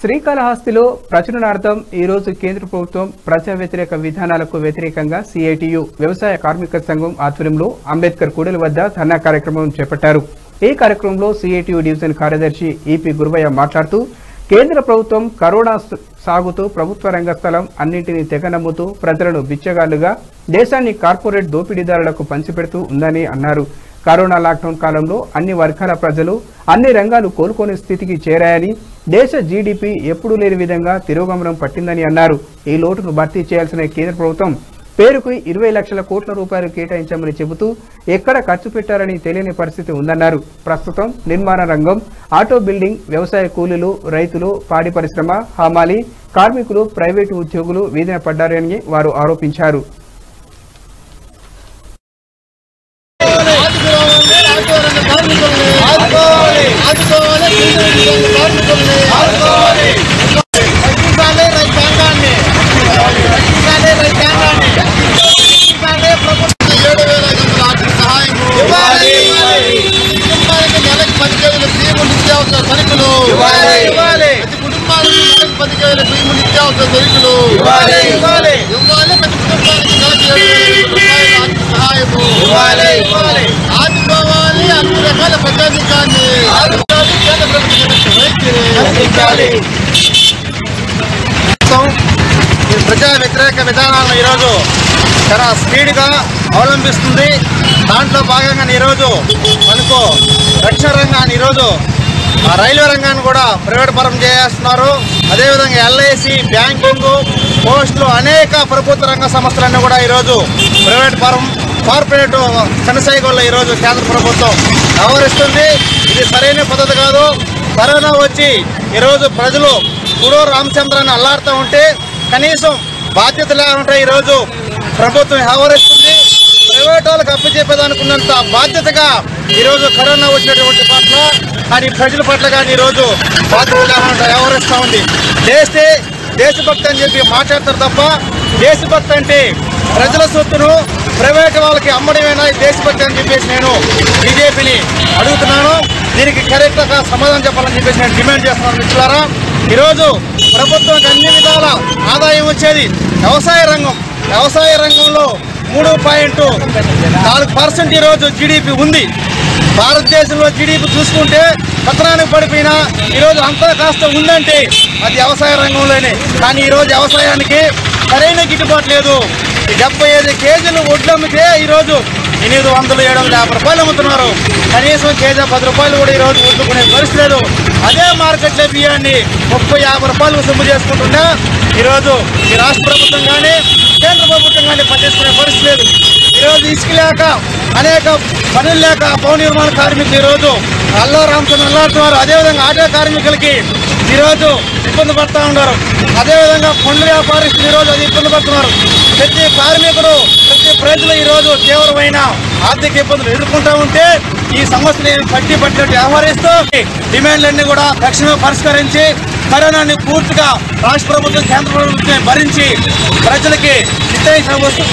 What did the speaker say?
శ్రీకాళహస్తిలో ప్రచురణార్థం ఈరోజు కేంద్ర ప్రభుత్వం ప్రజా వ్యతిరేక విధానాలకు వ్యతిరేకంగా సిఐటియు వ్యవసాయ కార్మిక సంఘం ఆధ్వర్యంలో అంబేద్కర్ కూడలి వద్ద ధర్నా కార్యక్రమం చేపట్టారు. ఈ కార్యక్రమంలో సిఐటియు డివిజన్ కార్యదర్శి ఈపీ గురువయ్య మాట్లాడుతూ కేంద్ర ప్రభుత్వం కరోనా సాగుతూ ప్రభుత్వ రంగ స్థలం అన్నింటినీ తెగనమ్ముతూ ప్రజలను బిచ్చగాళ్ళుగా దేశాన్ని కార్పొరేట్ దోపిడీదారులకు పంచిపెడుతూ ఉందని అన్నారు. కరోనా లాక్డౌన్ కాలంలో అన్ని వర్గాల ప్రజలు అన్ని రంగాలు కోలుకోని స్థితికి చేరాయని దేశ జీడిపి ఎప్పుడూ లేని విధంగా తిరోగమనం పట్టిందని అన్నారు. ఈ లోటును భర్తీ చేయాల్సిన కేంద్ర ప్రభుత్వం పేరుకు ఇరవై లక్షల కోట్ల రూపాయలు కేటాయించామని చెబుతూ ఎక్కడ ఖర్చు పెట్టారని తెలియని పరిస్థితి ఉందన్నారు. ప్రస్తుతం నిర్మాణ రంగం ఆటో బిల్డింగ్ వ్యవసాయ కూలీలు రైతులు పాడి పరిశ్రమ హమాలి కార్మికులు ప్రైవేటు ఉద్యోగులు వీధిన పడ్డారని వారు ఆరోపించారు. ఆదుకోవాలి అన్ని రకాల ప్రజాధికాన్ని ఆదుకోవాలి కేంద్ర ప్రభుత్వం వైఖరి ఉండాలి. ఈ ప్రజా వ్యతిరేక విధానాలను ఈరోజు చాలా స్పీడ్గా అవలంబిస్తుంది. దాంట్లో భాగంగా ఈరోజు మనకు రక్షణ రంగాన్ని ఈరోజు ఆ రైల్వే రంగాన్ని కూడా ప్రైవేట్ పరం చేస్తున్నారు. అదేవిధంగా ఎల్ఐసి బ్యాంకింగ్ పోస్టులు అనేక ప్రభుత్వ రంగ సంస్థలన్నీ కూడా ఈరోజు ప్రైవేట్ పరం కార్పొరేట్ శనసైగోళ్ళ ఈరోజు కేంద్ర ప్రభుత్వం వ్యవహరిస్తుంది. ఇది సరైన పద్ధతి కాదు. కరోనా వచ్చి ఈరోజు ప్రజలు కుడో రామచంద్రాన్ని అల్లాడుతూ ఉంటే కనీసం బాధ్యత లేకుంటే ఈరోజు ప్రభుత్వం వ్యవహరిస్తుంది. ప్రైవేట్ వాళ్ళకి అప్పచెప్పేదనుకున్నంత బాధ్యతగా ఈరోజు కరోనా వచ్చినటువంటి పట్ల కానీ ప్రజల పట్ల కానీ ఈరోజు బాధ్యత లేకుండా వ్యవహరిస్తూ ఉంది. చేస్తే దేశభక్తి అని చెప్పి మాట్లాడతారు తప్ప దేశభక్తి అంటే ప్రజల సొత్తును ప్రైవేట్ వాళ్ళకి అమ్మడమేనా దేశభక్తి అని చెప్పేసి నేను బీజేపీని అడుగుతున్నాను. దీనికి కరెక్ట్గా సమాధానం చెప్పాలని చెప్పేసి నేను డిమాండ్ చేస్తున్నాను మిత్రులారా. ఈరోజు ప్రభుత్వం అన్ని విధాల ఆదాయం వచ్చేది వ్యవసాయ రంగం. వ్యవసాయ రంగంలో మూడు పాయింట్ నాలుగు పర్సెంట్ ఈరోజు జీడిపి ఉంది. భారతదేశంలో జీడిపి చూసుకుంటే పత్రానికి పడిపోయినా ఈరోజు అంతా కాస్త ఉందంటే అది వ్యవసాయ రంగంలోనే. కానీ ఈరోజు వ్యవసాయానికి సరైన గిట్టుబాటు లేదు. డెబ్బై ఐదు కేజీలు వడ్లు అమ్మితే ఈరోజు ఎనిమిది వందలు ఏడు వందల యాభై రూపాయలు అమ్ముతున్నారు. కనీసం కేజీ పది రూపాయలు కూడా ఈరోజు వడ్లుకునే పరిస్థితి లేదు. అదే మార్కెట్లో బియ్యాన్ని ముప్పై యాభై రూపాయలు సొమ్ము చేసుకుంటున్నా ఈరోజు ఈ రాష్ట్ర ప్రభుత్వం కానీ కేంద్ర ప్రభుత్వం కానీ పనిచేసుకునే పరిస్థితి లేదు. ఈరోజు ఇసుక లేక అనేక పనులు లేక భవన నిర్మాణ కార్మికులు ఈరోజు అల్లా రామచంద్ర అల్లాడుతున్నారు అదేవిధంగా ఆటో కార్మికులకి ఈరోజు ఇబ్బంది పడుతూ ఉన్నారు. అదేవిధంగా పండ్ల వ్యాపారస్తులు ఈరోజు అది ఇబ్బంది పడుతున్నారు. ప్రతి కార్మికుడు ప్రతి ప్రజలు ఈరోజు తీవ్రమైన ఆర్థిక ఇబ్బందులు ఎదుర్కొంటూ ఉంటే ఈ సమస్యని పట్టి పట్టినట్టు వ్యవహరిస్తూ డిమాండ్లన్నీ కూడా తక్షణమే పరిష్కరించి కరోనాని పూర్తిగా రాష్ట్ర ప్రభుత్వం కేంద్ర ప్రభుత్వం భరించి ప్రజలకి నిత్యావసర